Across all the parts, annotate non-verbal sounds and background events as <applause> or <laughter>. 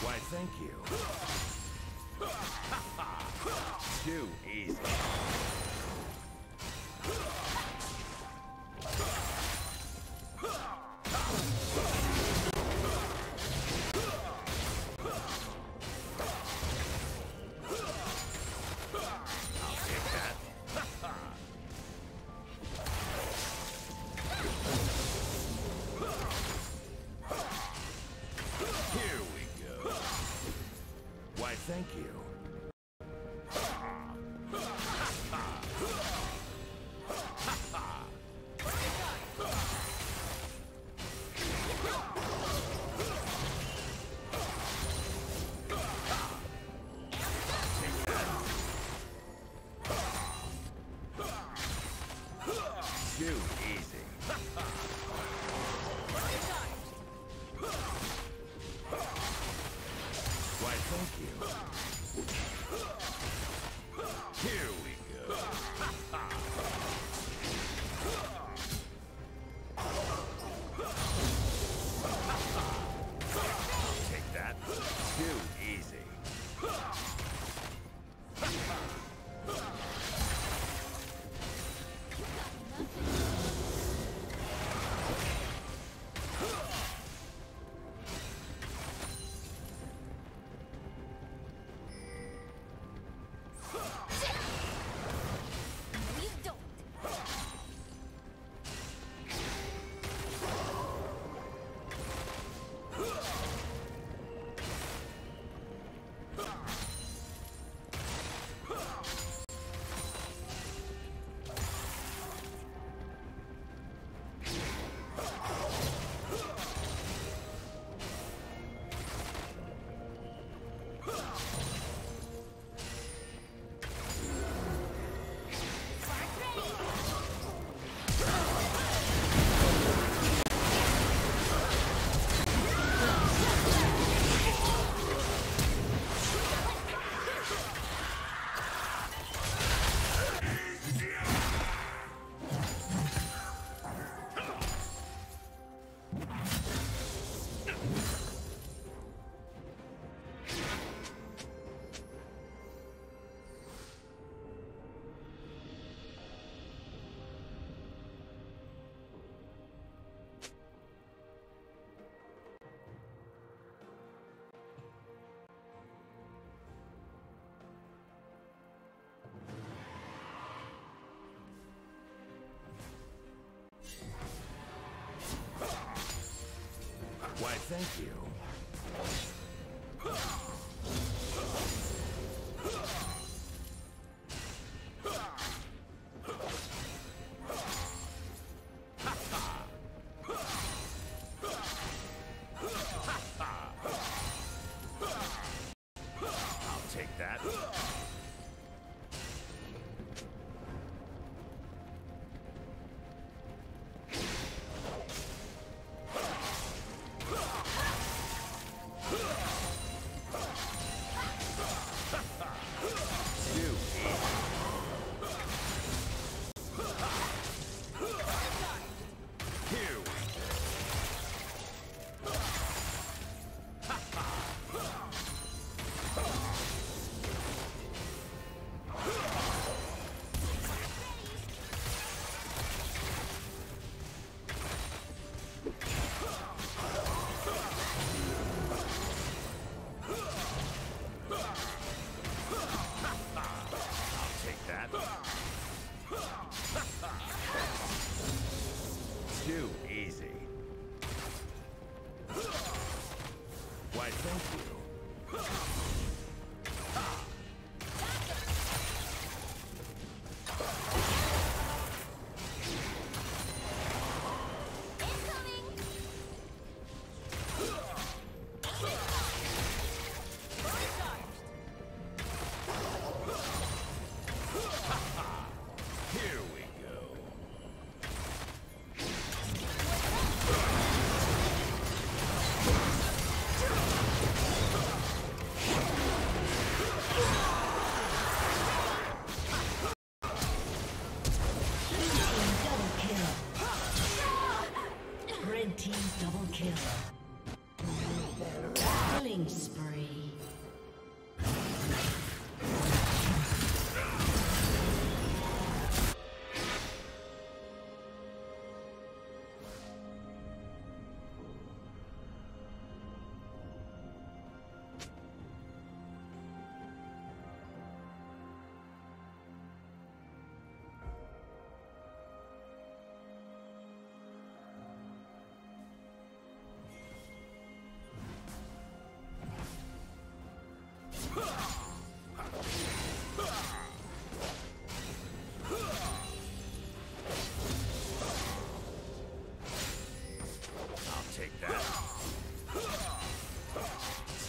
Why, thank you. <laughs> Too easy. Why, thank you.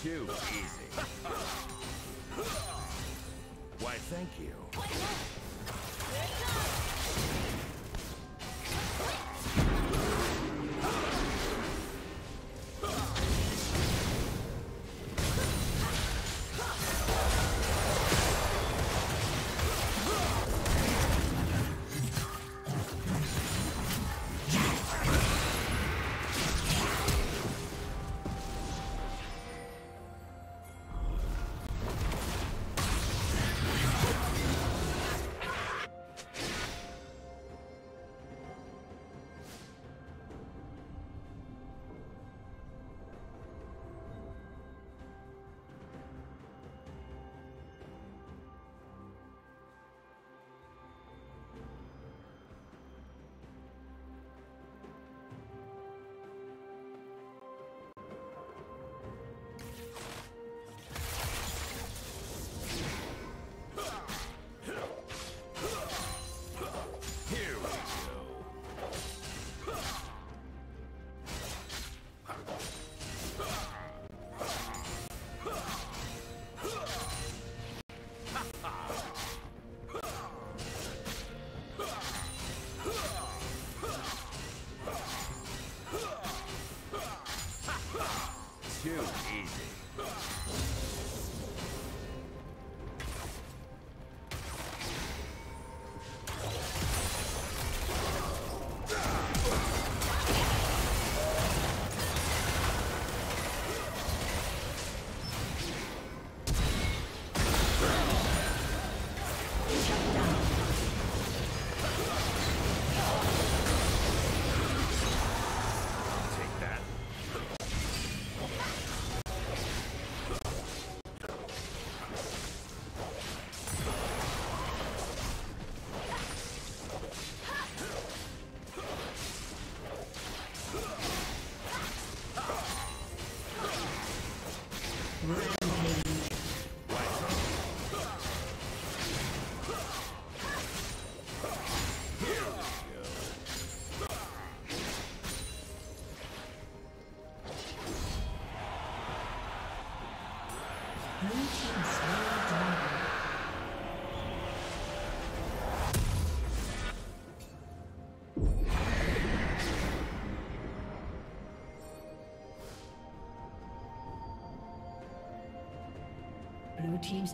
Too easy. Why, thank you.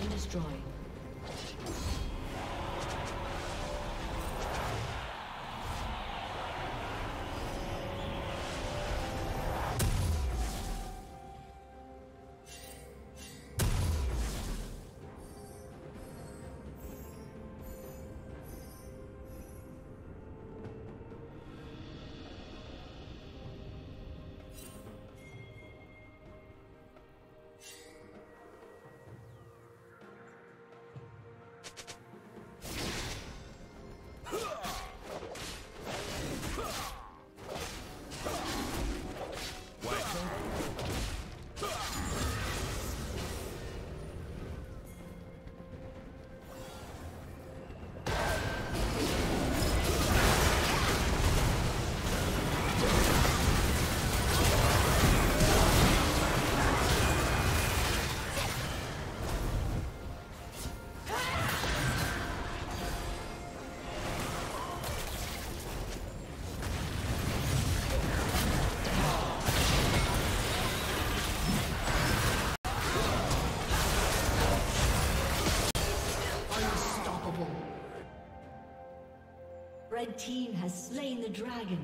Destroyed. Dragon.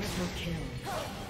Triple kill.